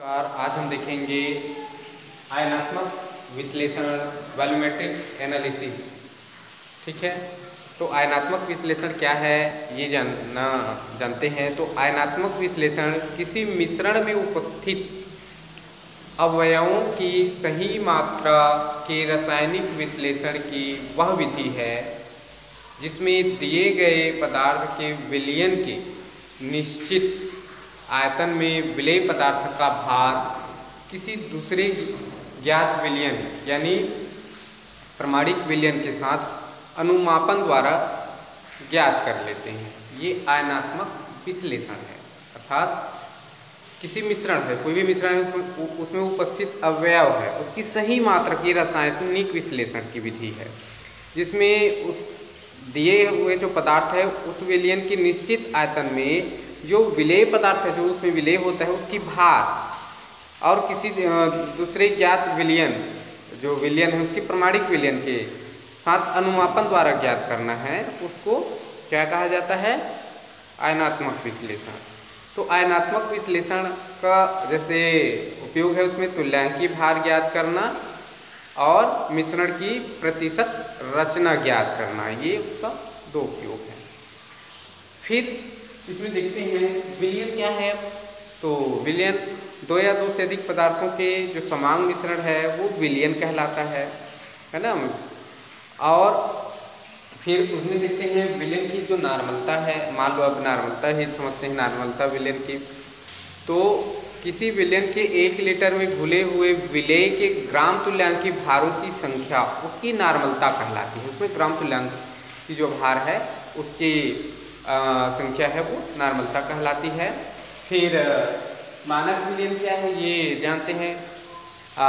Car आज हम देखेंगे आयनात्मक विश्लेषण वॉल्यूमेट्रिक एनालिसिस। ठीक है? तो आयनात्मक विश्लेषण क्या है, ये जानना, जानते हैं। तो आयनात्मक विश्लेषण किसी मिश्रण में उपस्थित अवयवों की सही मात्रा के रासायनिक विश्लेषण की वह विधि है, जिसमें दिए गए पदार्थ के विलयन के निश्चित आयतन में विलय पदार्थ का भार किसी दूसरे ज्ञात विलयन, यानी प्रमाणिक विलयन के साथ अनुमापन द्वारा ज्ञात कर लेते हैं। ये आयनात्मक विश्लेषण है, अर्थात किसी मिश्रण है, कोई भी मिश्रण है, उसमें उपस्थित अवयव है, उसकी सही मात्रा की रासायनिक विश्लेषण की विधि है, जिसमें उस दिए हुए जो पदार्थ है, उस विलयन की निश्चित आयतन में जो विलय पदार्थ है, जो उसमें विलय होता है, उसकी भार और किसी दूसरे ज्ञात विलयन, जो विलियन है, उसकी प्रमाणिक विलयन के साथ अनुमापन द्वारा ज्ञात करना है, उसको क्या कहा जाता है? आयनात्मक विश्लेषण। तो आयनात्मक विश्लेषण का जैसे उपयोग है, उसमें तुल्यांकी भार ज्ञात करना और मिश्रण की प्रतिशत रचना ज्ञात करना, ये उसका दो उपयोग है। फिर इसमें देखते हैं विलियन क्या है? तो विलियन, दो या दो से अधिक पदार्थों के जो समांग मिश्रण है, वो विलियन कहलाता है है ना? और फिर उसमें देखते हैं, विलियन की जो नॉर्मलता है, मान लो अब नॉर्मलता ही समझते हैं, नॉर्मलता विलियन की। तो किसी विलियन के एक लीटर में घुले हुए विलय के ग्राम तुल्यांकी भारों की संख्या उसकी नॉर्मलता कहलाती है। उसमें ग्राम तुल्यांक की जो भार है, उसकी संख्या है वो नॉर्मलता कहलाती है। फिर मानक विलियन क्या है ये जानते हैं। आ,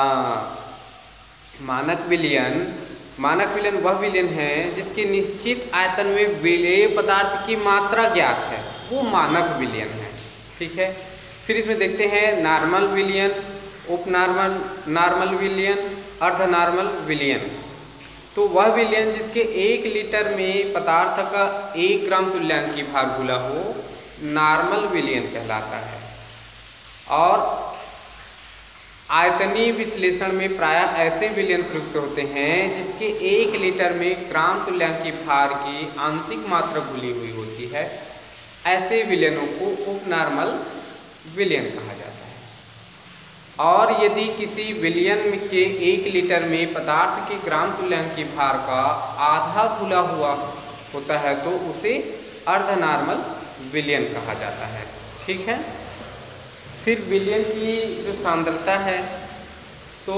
मानक विलियन मानक विलयन वह विलयन है जिसके निश्चित आयतन में विलय पदार्थ की मात्रा ज्ञात है। वो मानक विलयन है ठीक है? फिर इसमें देखते हैं नॉर्मल विलियन उप नॉर्मल नॉर्मल विलियन अर्ध नॉर्मल विलियन। तो वह विलयन जिसके एक लीटर में पदार्थ का एक ग्राम तुल्यांक तुल्यांकी भार घुला हो, नॉर्मल विलयन कहलाता है। और आयतनीय विश्लेषण में प्राय ऐसे विलयन प्रयुक्त होते हैं जिसके एक लीटर में ग्राम तुल्यांकी भार की आंशिक मात्रा घुली हुई होती है। ऐसे विलयनों को उप नॉर्मल विलयन कहा जाता है। और यदि किसी विलियन के एक लीटर में पदार्थ के ग्राम तुल्यांकी भार का आधा खुला हुआ होता है तो उसे अर्ध नॉर्मल विलियन कहा जाता है। ठीक है? फिर विलियन की जो सांद्रता है तो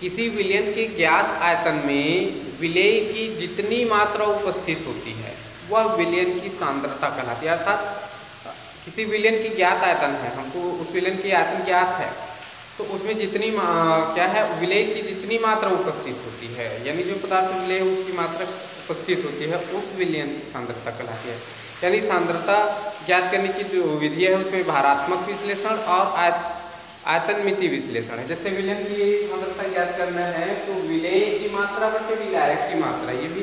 किसी विलियन के ज्ञात आयतन में विलय की जितनी मात्रा उपस्थित होती है, वह विलियन की सांद्रता कहलाती है, अर्थात किसी विलियन की ज्ञात आयतन है, हमको उस विलियन की आयतन ज्ञात है। तो उसमें जितनी क्या है, विलय की जितनी मात्रा उपस्थित होती है, यानी जो पदार्थ विलय उसकी मात्रा उपस्थित होती है, उस विलयन की सांद्रता कहलाती है। यानी सांद्रता ज्ञात करने की जो विधि है, उसमें भारात्मक विश्लेषण और आयत आयतन मिति विश्लेषण है। जैसे विलयन की सांद्रता ज्ञात करना है तो विलय की मात्रा बटे विलायक की मात्रा, ये भी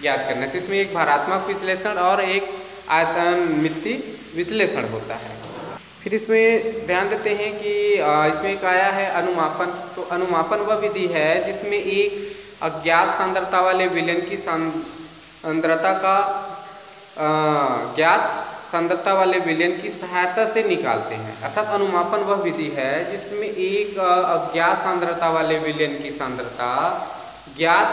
ज्ञात करना है। तो इसमें एक भारात्मक विश्लेषण और एक आयतन मिति विश्लेषण होता है। फिर इसमें ध्यान देते हैं कि इसमें एक आया है अनुमापन। तो अनुमापन वह विधि है जिसमें एक अज्ञात सांद्रता वाले विलयन की सांद्रता का ज्ञात सांद्रता वाले विलयन की सहायता से निकालते हैं। अर्थात अनुमापन वह विधि है जिसमें एक अज्ञात सांद्रता वाले विलयन की सांद्रता, ज्ञात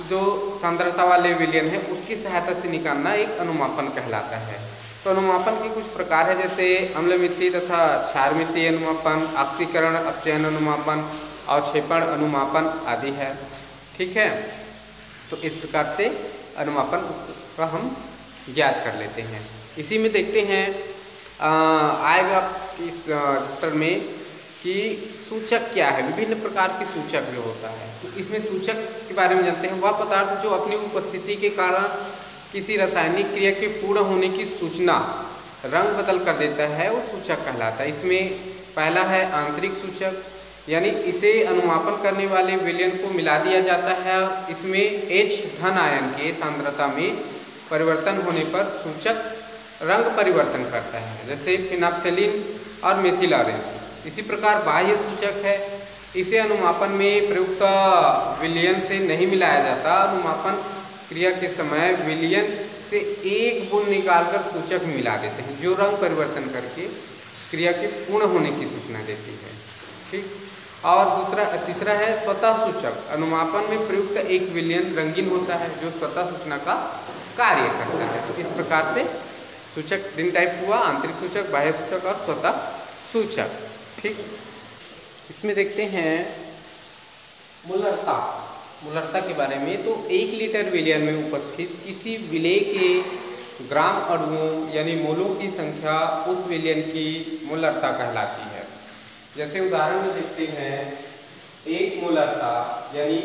जो सांद्रता वाले विलयन है, उसकी सहायता से निकालना एक अनुमापन कहलाता है। तो अनुमापन के कुछ प्रकार है, जैसे अम्ल मिट्टी तथा क्षार मिट्टी अनुमापन ऑक्सीकरण अपचयन अनुमापन, अवक्षेपण अनुमापन आदि है। ठीक है? तो इस प्रकार से अनुमापन का हम ज्ञात कर लेते हैं। इसी में देखते हैं आएगा इस चैप्टर में कि सूचक क्या है? विभिन्न प्रकार के सूचक जो होता है। तो इसमें सूचक के बारे में जानते हैं। वह पदार्थ जो अपनी उपस्थिति के कारण किसी रासायनिक क्रिया के पूर्ण होने की सूचना, रंग बदल कर देता है, वो सूचक कहलाता है। इसमें पहला है आंतरिक सूचक, यानी इसे अनुमापन करने वाले विलयन को मिला दिया जाता है। इसमें एच धन आयन के सांद्रता में परिवर्तन होने पर सूचक रंग परिवर्तन करता है। जैसे फिनाप्थेलिन और मेथिल इसी प्रकार बाह्य सूचक है। इसे अनुमापन में प्रयुक्त विलियन से नहीं मिलाया जाता। अनुमापन क्रिया के समय विलियन से एक बुन निकालकर सूचक में मिला देते हैं, जो रंग परिवर्तन करके क्रिया के पूर्ण होने की सूचना देती है। ठीक? और दूसरा, तीसरा है स्वतः सूचक। अनुमापन में प्रयुक्त एक विलियन रंगीन होता है, जो स्वतः सूचना का कार्य करता है। तो इस प्रकार से सूचक दिन टाइप हुआ, आंतरिक सूचक, बाह्य सूचक और स्वतः सूचक। ठीक। इसमें देखते हैं मुलरता। मुलरता के बारे में तो एक लीटर विलियन में उपस्थित किसी विलय के ग्राम अणुओं यानी मोलों की संख्या उस विलियन की मुलरता कहलाती है। जैसे उदाहरण में देखते हैं, एक मुलरता यानी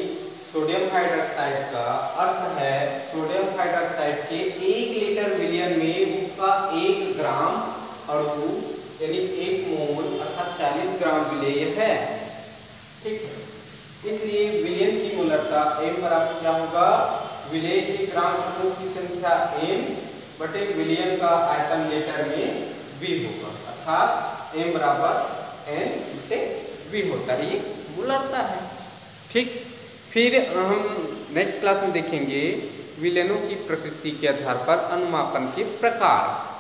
सोडियम हाइड्रोक्साइड का अर्थ है सोडियम हाइड्रोक्साइड के एक लीटर विलियन में उसका एक ग्राम अणु 40 ग्राम विलेय है। ठीक है। इसलिए विलेय की मूलता m बराबर क्या होगा? विलेय के ग्राम अणु की संख्या m बटे विलियन का आयतन लीटर में v होगा। अर्थात m बराबर n बटे v होता है। ये मूलता है। ठीक। फिर हम नेक्स्ट क्लास में देखेंगे विलेनों की प्रकृति के आधार पर अनुमापन के प्रकार।